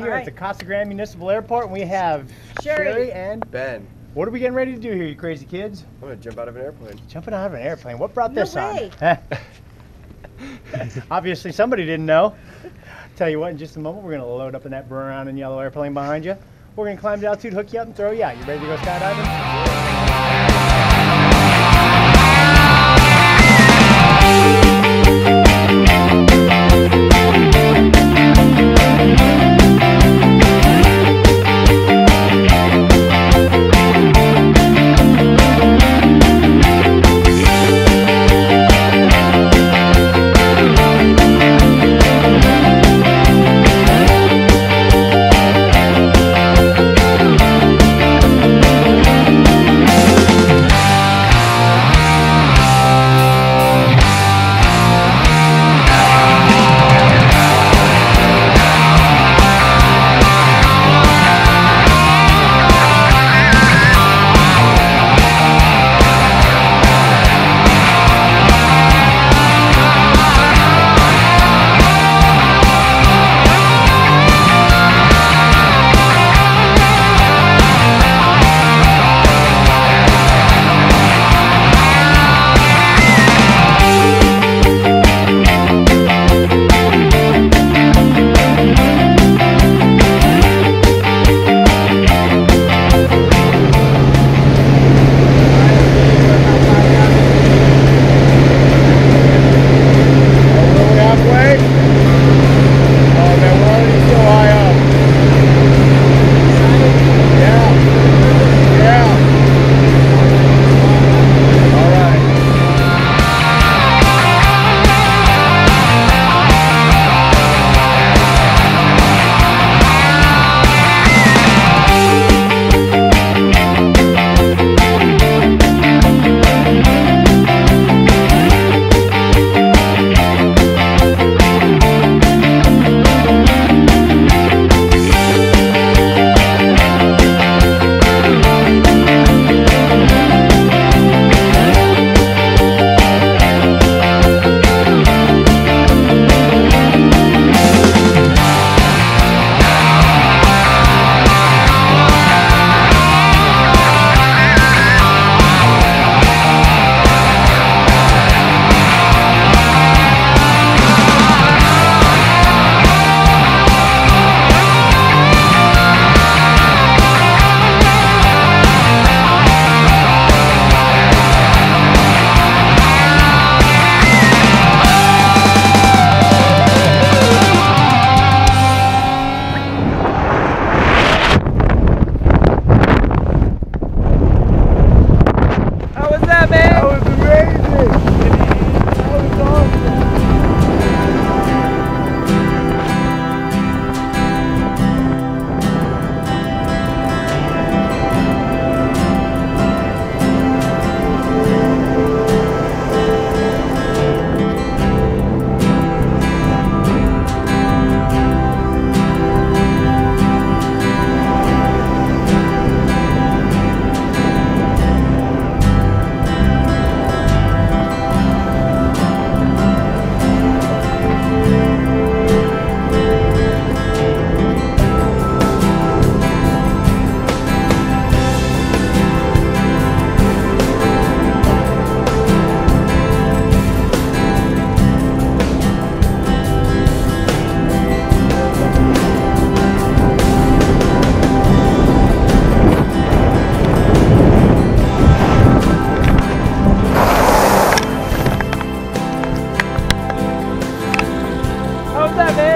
here right. at the Casa Grande Municipal Airport, and we have Sherry. Sherry. and Ben. What are we getting ready to do here, you crazy kids? I'm gonna jump out of an airplane. Jumping out of an airplane. What brought no this way. on? Obviously, somebody didn't know. Tell you what, in just a moment, we're gonna load up in that brown and yellow airplane behind you. We're gonna climb to altitude, hook you up, and throw you out. You ready to go skydiving? Seven. that, man.